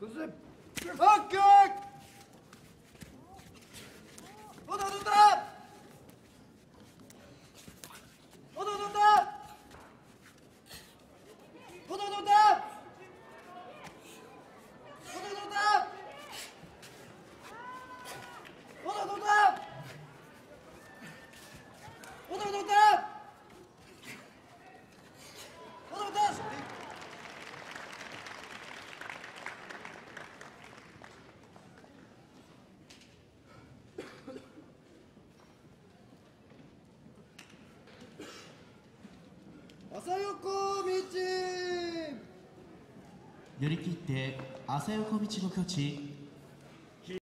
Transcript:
This is a... Oh, God! 朝横道。寄り切って朝横道の巨地。